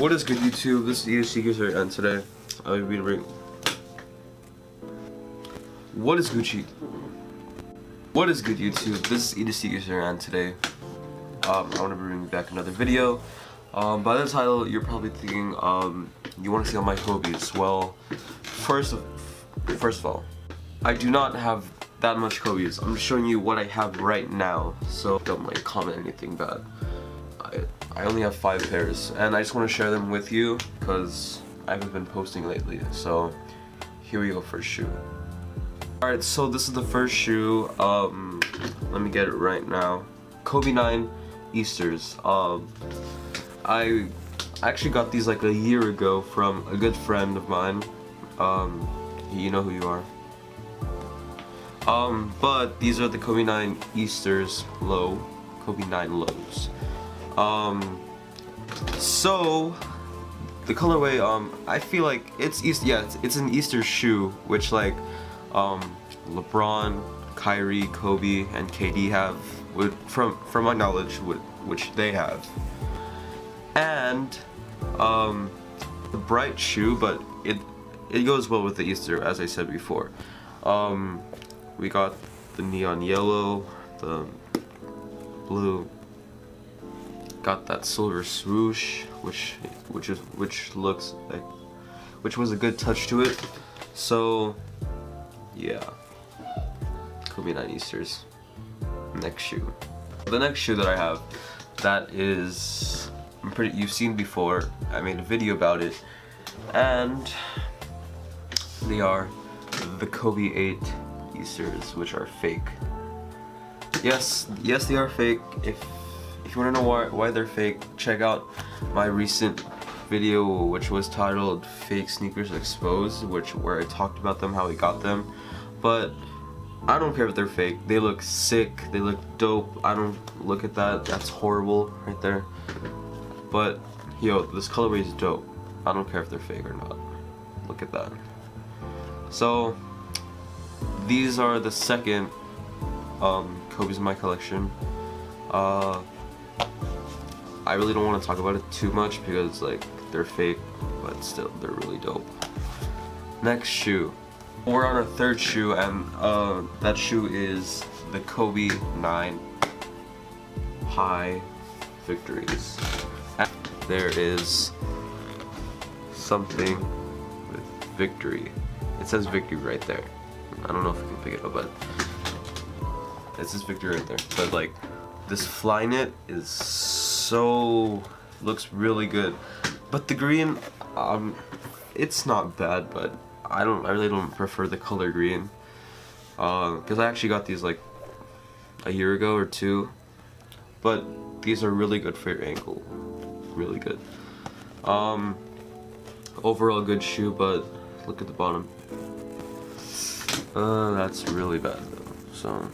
What is good YouTube? This is Eater Seekers here and today I will be bringing What is Gucci? What is good YouTube? This is Eater Seekers here and today um, I want to bring back another video. Um, by the title you're probably thinking um, you want to see all my Kobe's. Well, first of, first of all, I do not have that much Kobe's. I'm just showing you what I have right now, so don't like comment anything bad. I, only have five pairs, and I just want to share them with you because I haven't been posting lately. So here we go, first shoe. Alright, so this is the first shoe. Um, let me get it right now. Kobe 9 Easters. Um, I actually got these like a year ago from a good friend of mine. Um, you know who you are. Um, but these are the Kobe 9 Easters low, Kobe 9 lows. Um, so the colorway, um, I feel like it's East, yeah, it's, it's an Easter shoe, which like, um, LeBron, Kyrie, Kobe, and KD have, would, from from my knowledge, would, which they have, and um, the bright shoe, but it it goes well with the Easter, as I said before. Um, we got the neon yellow, the blue, got that silver swoosh, which which is which looks like which was a good touch to it. So yeah. Kobe 9 Easters. Next shoe. The next shoe that I have that is I'm pretty you've seen before. I made a video about it and they are the Kobe 8 Easters, which are fake. Yes, yes, they are fake. If if you want to know why why they're fake, check out my recent video, which was titled "Fake Sneakers Exposed," which where I talked about them, how we got them. But I don't care if they're fake. They look sick. They look dope. I don't look at that. That's horrible right there. But yo, this colorway is dope. I don't care if they're fake or not. Look at that. So these are the second um, Kobe's in my collection. Uh, I really don't want to talk about it too much because like they're fake, but still they're really dope. Next shoe. We're on our third shoe and uh, that shoe is the Kobe 9 High Victories. There is something with victory. It says victory right there. I don't know if you can pick it up, but it says victory right there. But like, this Flyknit is so looks really good. But the green, um, it's not bad, but I don't, I really don't prefer the color green. Uh, cause I actually got these like a year ago or two, but these are really good for your ankle, really good. Um, overall good shoe, but look at the bottom. Uh, that's really bad though. So,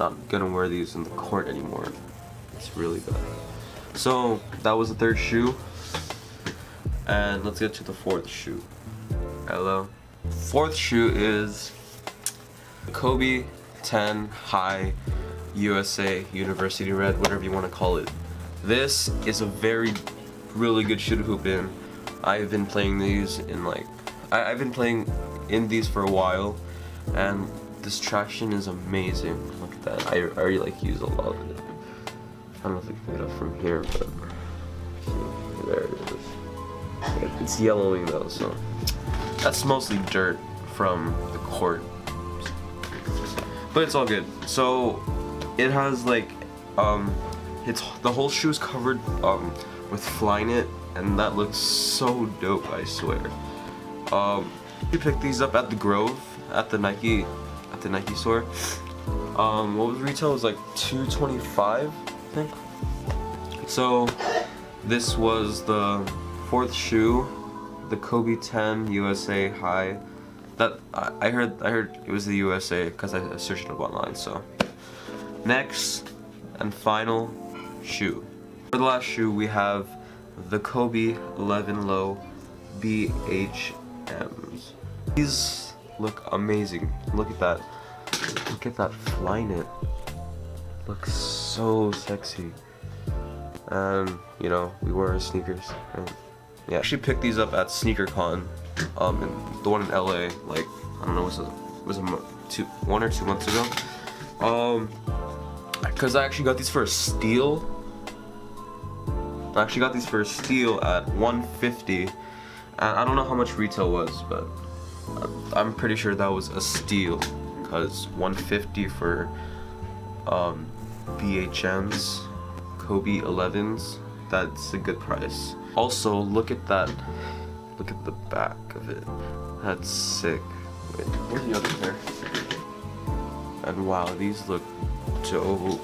not gonna wear these in the court anymore. It's really bad. So, that was the third shoe. And let's get to the fourth shoe. Hello. Fourth shoe is Kobe 10 High USA University Red, whatever you want to call it. This is a very, really good shoe to hoop in. I've been playing these in like, I, have been playing in these for a while, and this traction is amazing. At that. I, I already like use a lot of it. I don't know if I can it up from here, but there it is. It's yellowing though, so that's mostly dirt from the court. But it's all good. So it has like um it's the whole shoe is covered um with Flyknit and that looks so dope, I swear. Um we picked these up at the Grove at the Nike at the Nike store. Um what was retail it was like 225, I think. So this was the fourth shoe the Kobe 10 USA High. That I heard I heard it was the USA because I searched it up online. So next and final shoe. For the last shoe we have the Kobe 11 Low BHMs. These look amazing. Look at that. Look at that Flyknit. Looks so sexy. and you know we wear our sneakers. And, yeah, I actually picked these up at SneakerCon, um, in, the one in LA. Like I don't know, was it was a two, one or two months ago. Um, cause I actually got these for a steal. I actually got these for a steal at 150, and I don't know how much retail was, but I'm pretty sure that was a steal, cause 150 for um, BHMs, Kobe 11s, that's a good price. Also, look at that. Look at the back of it. That's sick. Wait, where's the other pair? And wow, these look dope.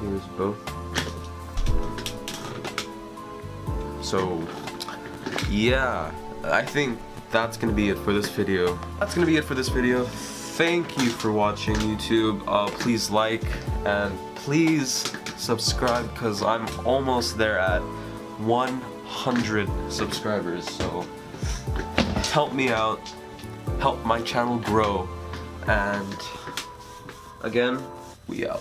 Here's both. So, yeah, I think that's gonna be it for this video. That's gonna be it for this video. Thank you for watching YouTube. Uh, please like and please subscribe because I'm almost there at 100 subscribers. So help me out, help my channel grow, and again, we out.